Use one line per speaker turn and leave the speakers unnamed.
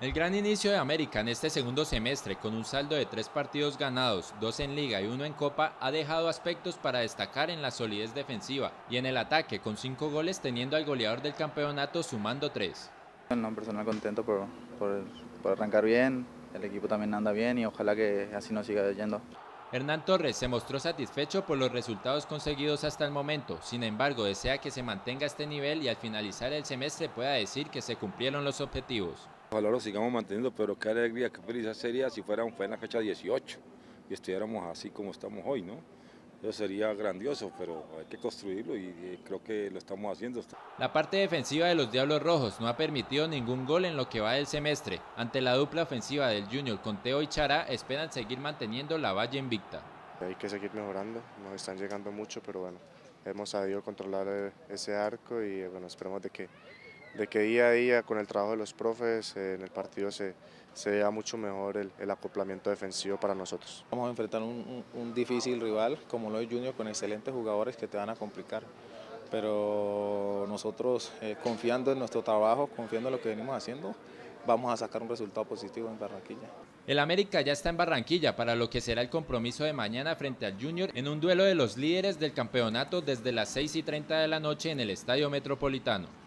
El gran inicio de América en este segundo semestre, con un saldo de tres partidos ganados, dos en liga y uno en copa, ha dejado aspectos para destacar en la solidez defensiva y en el ataque, con cinco goles teniendo al goleador del campeonato sumando tres.
Personal contento por, por, por arrancar bien, el equipo también anda bien y ojalá que así nos siga yendo.
Hernán Torres se mostró satisfecho por los resultados conseguidos hasta el momento, sin embargo desea que se mantenga este nivel y al finalizar el semestre pueda decir que se cumplieron los objetivos.
Ojalá lo sigamos manteniendo, pero qué alegría, qué felicidad sería si fuéramos fue en la fecha 18 y estuviéramos así como estamos hoy, ¿no? Eso sería grandioso, pero hay que construirlo y creo que lo estamos haciendo.
La parte defensiva de los Diablos Rojos no ha permitido ningún gol en lo que va del semestre. Ante la dupla ofensiva del Junior con Teo y Chara, esperan seguir manteniendo la valla invicta.
Hay que seguir mejorando, nos están llegando mucho, pero bueno, hemos sabido controlar ese arco y bueno, esperemos de que de que día a día con el trabajo de los profes eh, en el partido se, se vea mucho mejor el, acoplamiento defensivo para nosotros.
Vamos a enfrentar un, un, difícil rival como lo es Junior con excelentes jugadores que te van a complicar, pero nosotros eh, confiando en nuestro trabajo, confiando en lo que venimos haciendo, vamos a sacar un resultado positivo en Barranquilla.
El América ya está en Barranquilla para lo que será el compromiso de mañana frente al Junior en un duelo de los líderes del campeonato desde las 6 y 30 de la noche en el Estadio Metropolitano.